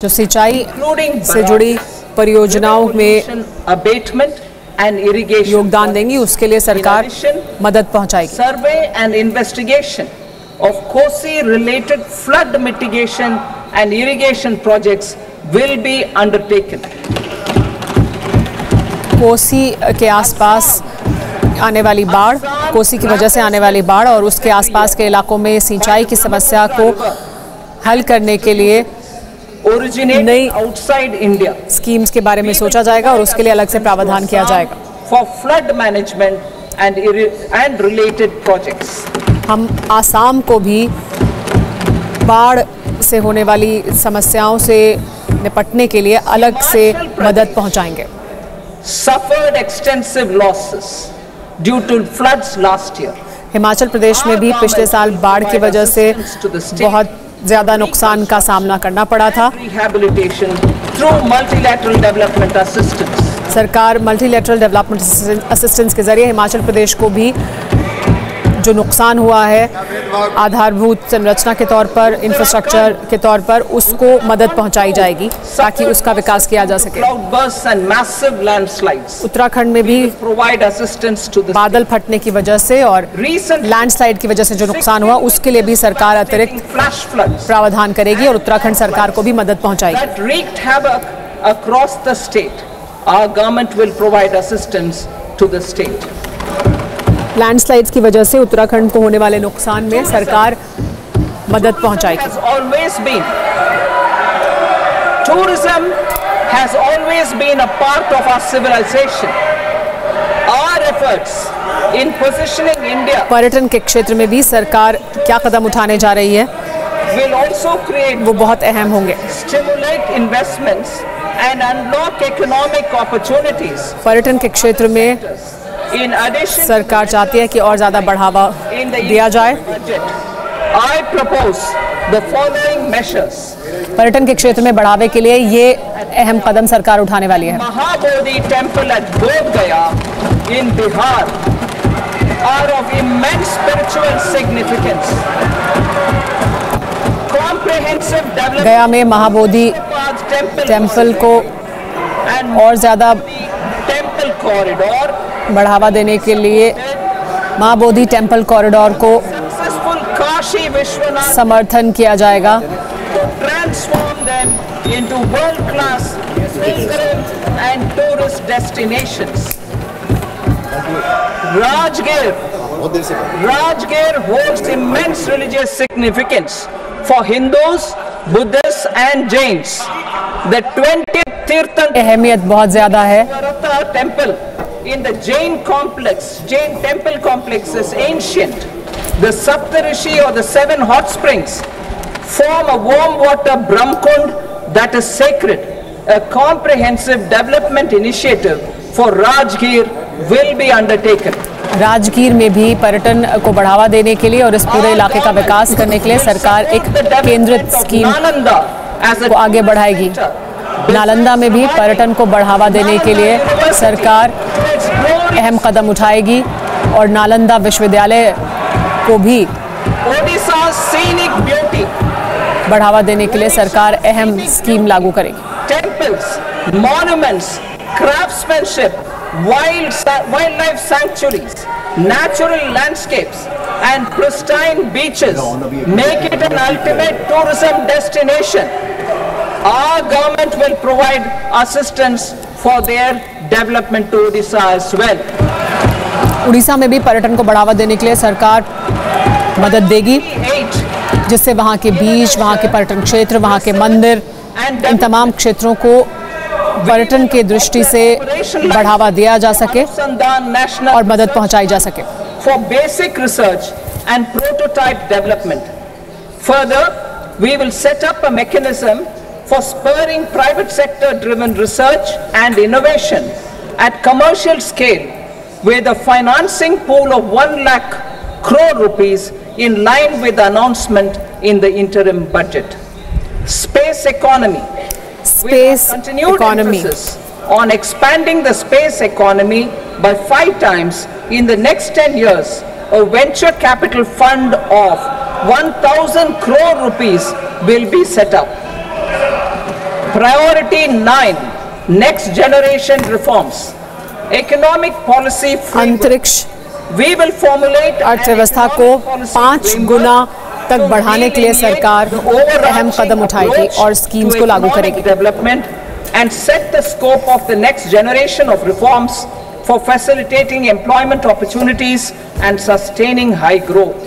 जो सिंचाई से जुड़ी परियोजनाओं में अबेटमेंट एंड इरिगेशन योगदान देंगी उसके लिए सरकार मदद पहुंचाएगी। Survey and investigation of Kosi related flood mitigation and irrigation projects will be undertaken Kosi के आसपास आने वाली बाढ़ कोसी की वजह से आने वाली बाढ़ और उसके आसपास के इलाकों में सिंचाई की समस्या को हल करने के लिए नई- outside India स्कीम्स के बारे में सोचा जाएगा और उसके लिए अलग से प्रावधान किया जाएगा flood management and irri- and related projects. हम आसाम को भी बाढ़ से होने वाली समस्याओं से निपटने के लिए अलग से मदद पहुंचाएँगे Suffered extensive losses due to floods last year. Himachal Pradesh में भी पिछले साल बाढ़ की वजह से बहुत ज़्यादा नुकसान का सामना करना पड़ा था। सरकार मल्टीलेटरल डेवलपमेंट असिस्टेंस के ज़रिए हिमाचल प्रदेश को भी जो नुकसान हुआ है आधारभूत संरचना के तौर पर इंफ्रास्ट्रक्चर के तौर पर उसको मदद पहुंचाई जाएगी ताकि उसका विकास किया जा सके. उत्तराखंड में भी बादल फटने की वजह से और लैंडस्लाइड की वजह से जो नुकसान हुआ उसके लिए भी सरकार अतिरिक्त प्रावधान करेगी और उत्तराखंड सरकार को भी मदद पहुंचाएगी across the state. Our government will provide assistance to the state. Landslides की वजह से उत्तराखंड को होने वाले नुकसान में सरकार मदद पहुंचाएगी. Tourism has always been a part of our civilization. Our efforts in positioning India पर्यटन के क्षेत्र में भी सरकार क्या कदम उठाने जा रही है will also create वो बहुत अहम होंगे stimulate investments and unlock economic opportunities. पर्यटन के क्षेत्र में सरकार चाहती है कि और ज़्यादा बढ़ावा दिया जाए। पर्यटन के क्षेत्र में बढ़ावे के लिए ये अहम कदम सरकार उठाने वाली है। Mahabodhi temple at Bodh Gaya in Bihar are of immense spiritual significance comprehensive develop Gaya में महाबोधि टेंपल को और ज़्यादा टेंपल कॉरिडोर बढ़ावा देने के लिए माँ बोधि टेंपल कॉरिडोर को समर्थन किया जाएगा। Rajgir Rajgir hold immense religious significance for Hindus Buddhist and Jain the twenty Tirthan अहमियत बहुत ज़्यादा है। Temple in the Jain complex, Jain temple complex is ancient. The Saptarishi or the seven hot springs form a warm water Brahmkund that is sacred. A comprehensive development initiative for Rajgir will be undertaken. Rajgir में भी पर्यटन को बढ़ावा देने के लिए और इस पूरे इलाके का विकास करने के लिए सरकार एक केंद्रित स्कीम को आगे बढ़ाएगी नालंदा में भी पर्यटन को बढ़ावा देने के लिए सरकार अहम कदम उठाएगी और नालंदा विश्वविद्यालय को भी बढ़ावा देने के लिए सरकार अहम स्कीम लागू करेगी। Temples monuments craftsmanship wild wildlife sanctuary natural landscape and pristine beaches make it an ultimate tourism destination Our government will provide assistance for their development to Odisha as well. Orissa में भी पर्यटन को बढ़ावा देने के लिए सरकार मदद देगी जिससे वहाँ के बीच वहाँ के पर्यटन क्षेत्र वहाँ के मंदिर इन तमाम क्षेत्रों को पर्यटन के दृष्टि से बढ़ावा दिया जा सके और मदद पहुँचाई जा सके for basic research and prototype development. Further, we will set up a mechanism for spurring private sector driven research and innovation at commercial scale with a financing pool of 1 lakh crore rupees in line with the announcement in the interim budget. Space economy. Space continued economy. Emphasis on expanding the space economy by five times in the next 10 years, a venture capital fund of 1,000 crore rupees will be set up. Priority 9 Next Generation Reforms. Economic Policy Framework. अंतरिक्ष We will formulate an अर्थव्यवस्था को economic policy पाँच framework गुना तक to बढ़ाने के लिए delineate सरकार the overarching अहम कदम उठाएगी approach और स्कीम्स to को लागू economic करेगी development and set the scope of the next generation of reforms for facilitating employment opportunities and sustaining high growth.